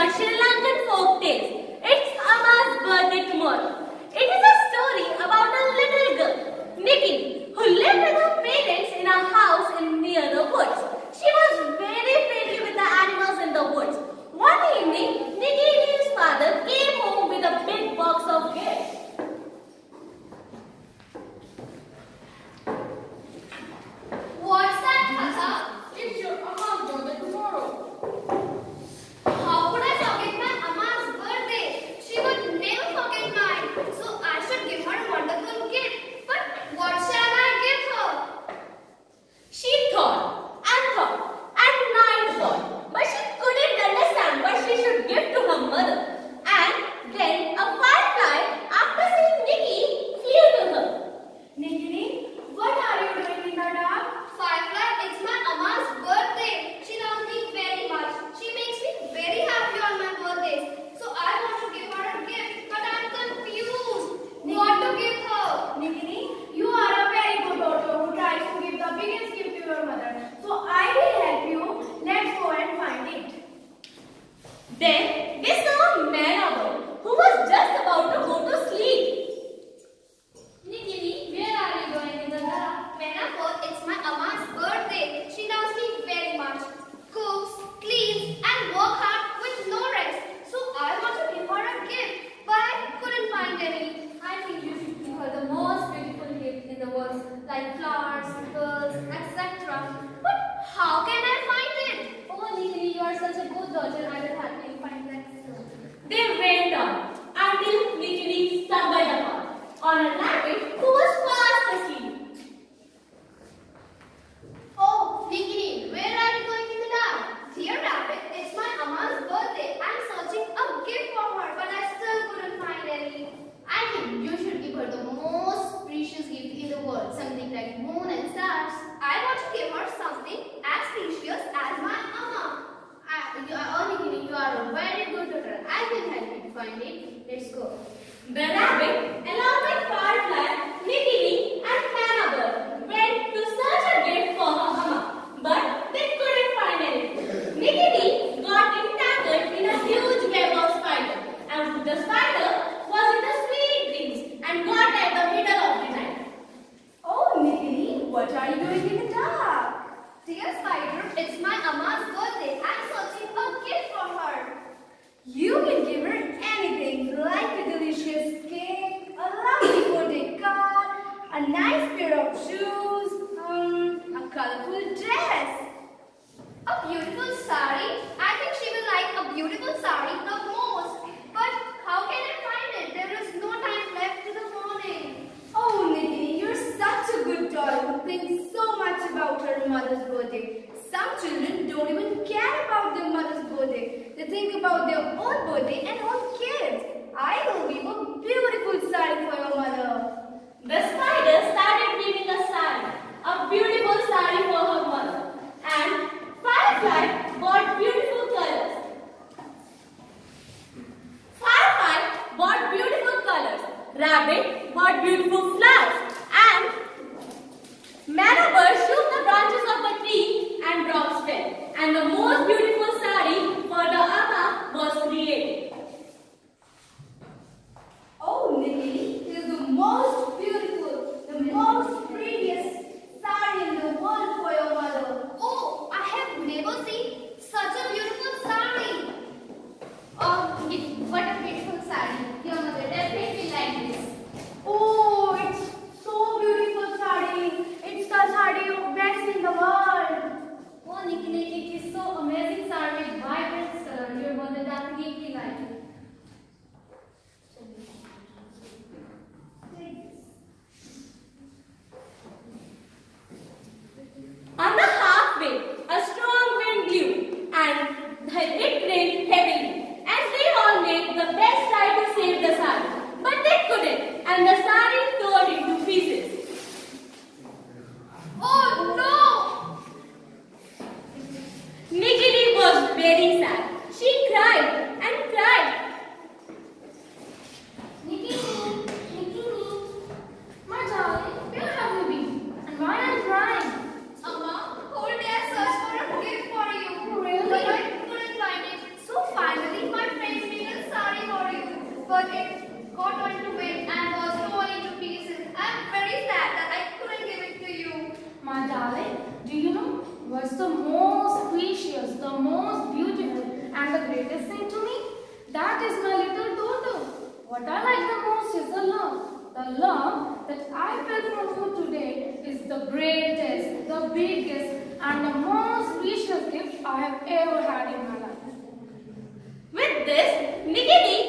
the Sri Lankan folk tales. It's Amma's birthday tomorrow. It is a story about a little girl, Nikki, who lived with her parents in a house in near the woods. Let's go. The rabbit, along with Firefly, Nikki, and Hannibal, went to search a gift for her mama, but they couldn't find anything. Nikki got entangled in a huge web of spider, and the spider was in the sweet dreams and got at the middle of the night. Oh, Nikki, what are you doing in the dark? Dear Spider, it's my Amma's birthday. I'm searching a gift for her. You can give her anything like a delicious cake, a lovely birthday card, a nice pair of shoes, um, a colorful dress. A beautiful sari. I think she will like a beautiful sari the most. But how can I find it? There is no time left to the morning. Oh, Nikki, you're such a good daughter who thinks so much about her mother's birthday. Some children don't even care about their mother's birthday. They think about their own birthday and own kids. I will weave a beautiful sari for your mother. The spider started weaving a sari, a beautiful sari for her mother, and Firefly bought beautiful colors. Firefly bought beautiful colors. Rabbit bought beautiful flowers, and Manabird shook the branches of the tree and drops fell. And the most beautiful sari for the Amma was created. Oh, Nikki, it is the most beautiful, the most prettiest sari in the world for your mother. Oh, I have never seen such a beautiful sari. Oh, Nikki, what a beautiful sari. Your mother definitely like this. Oh, it's so beautiful sari. It's the sari of best in the world. Oh, Nikki, Nikki, it is so amazing sari with vibrant color. Your mother definitely like it. On the halfway, a strong wind blew, and it rained heavily. And they all made the best try to save the sari, but they couldn't, and the sari tore into pieces. Oh no! Nikki was very sad. She cried and cried. Nikki, Nikki, my darling, where have you been? And why are you crying? Amma, whole day I searched for a gift for you. Really? But I couldn't find it. So finally my friend made a sari for you. But it got onto wind and was torn into pieces. I'm very sad that I couldn't give it to you. My darling, do you know what's the most precious, the most beautiful, and the greatest thing to me? That is my little daughter. What I like the most is the love. The love that I feel from you today is the greatest, the biggest, and the most precious gift I have ever had in my life. With this, Nikki's mother hugged her